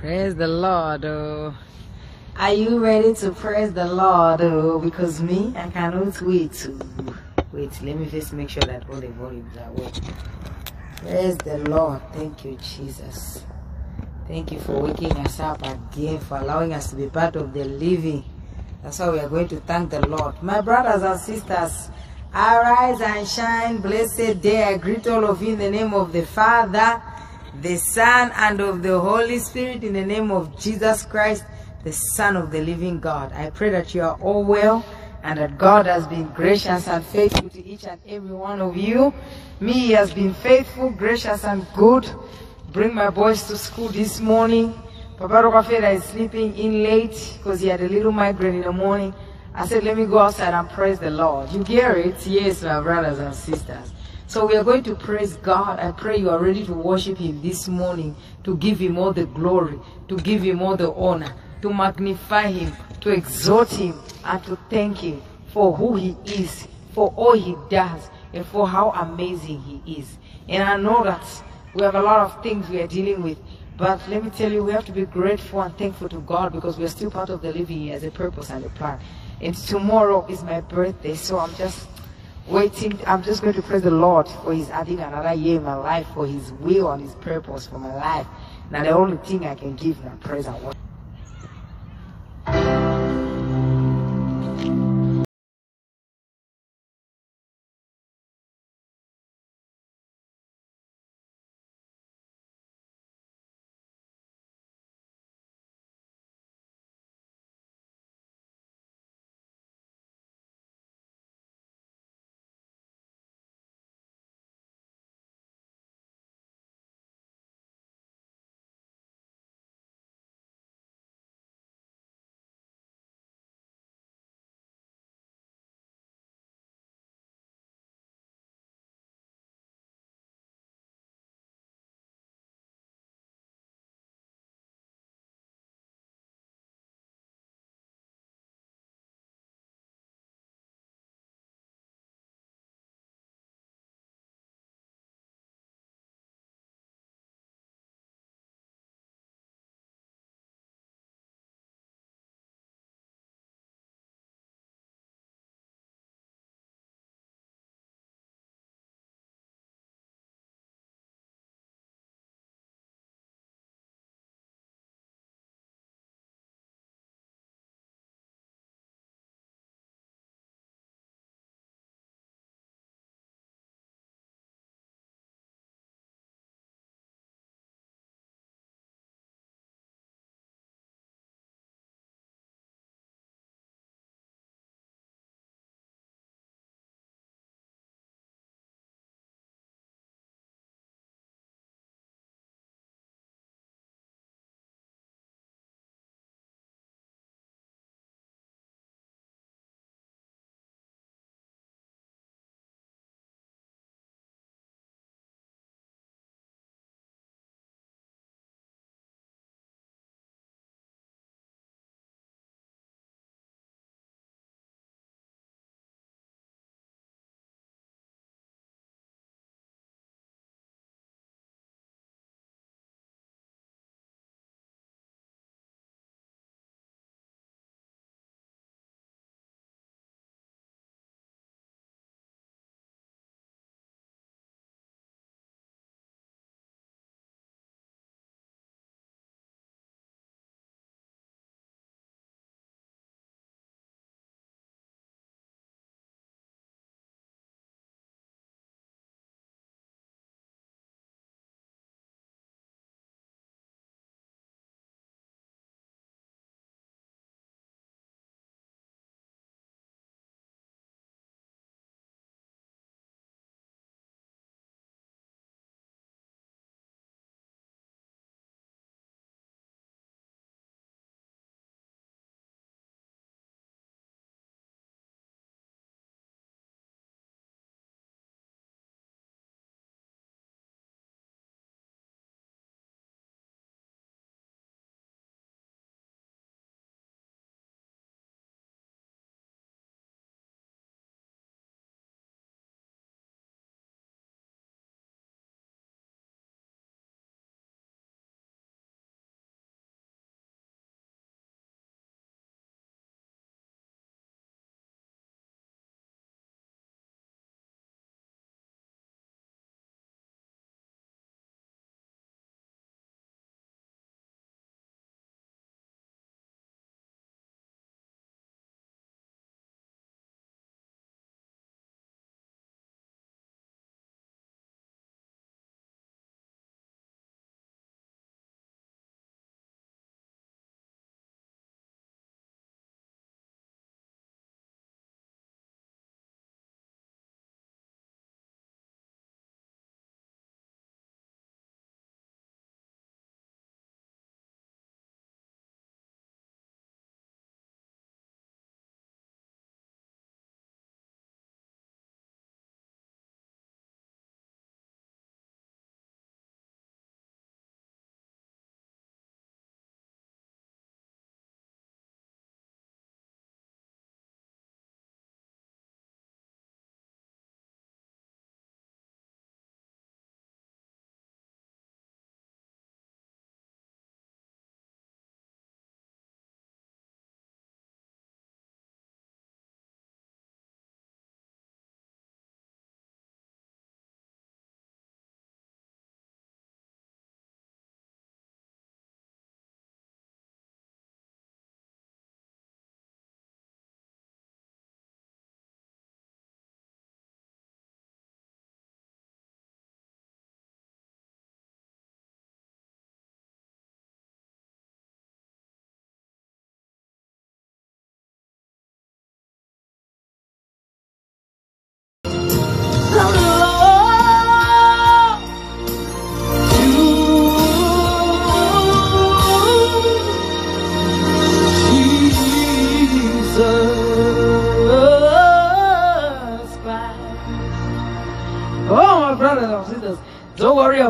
Praise the Lord. Oh. Are you ready to praise the Lord? Oh, because me, I cannot wait to. Wait, let me just make sure that all the volumes are working. Praise the Lord. Thank you, Jesus. Thank you for waking us up again, for allowing us to be part of the living. That's why we are going to thank the Lord. My brothers and sisters, arise and shine. Blessed day. I greet all of you in the name of the Father, the Son, and of the Holy Spirit, in the name of Jesus Christ, the Son of the living God. I pray that you are all well and that God has been gracious and faithful to each and every one of you. Me, He has been faithful, gracious, and good. Bring my boys to school this morning. Papa Rockefeller is sleeping in late because he had a little migraine in the morning. I said, let me go outside and praise the Lord. You hear it? Yes, my brothers and sisters. So we are going to praise God. I pray you are ready to worship Him this morning, to give Him all the glory, to give Him all the honor, to magnify Him, to exalt Him, and to thank Him for who He is, for all He does, and for how amazing He is. And I know that we have a lot of things we are dealing with, but let me tell you, we have to be grateful and thankful to God because we are still part of the living. He has a purpose and a plan. And tomorrow is my birthday, so I'm just waiting. I'm just going to praise the Lord for His adding another year in my life, for His will and His purpose for my life. Now, the only thing I can give now praise and worship.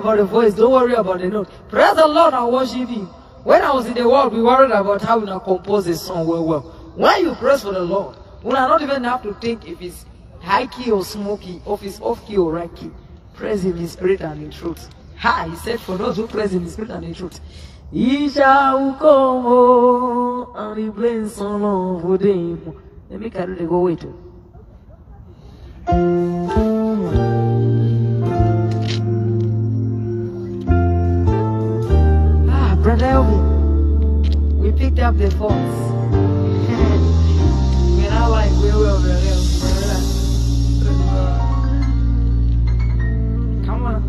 About the voice, don't worry about the note. Praise the Lord and worship Him. When I was in the world, we worried about how we can compose a song well, well. When you praise for the Lord, we not even have to think if it's high key or smoky, if it's off key or right key. Praise Him in spirit and in truth. Ha, He said for those who praise Him in spirit and in truth. Isha ukomo, and He blames on over them. Let me carry the go. Ah, We picked up the phones. We're now like we were over there. Come on.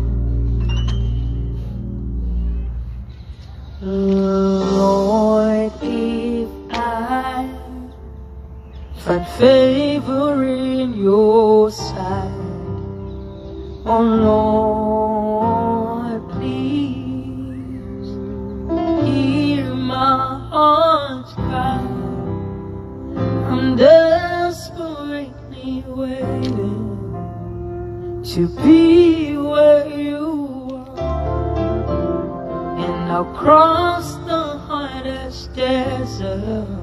Lord, if I find favor in your sight, oh Lord, I'm desperately waiting to be where you are. And I'll cross the hardest desert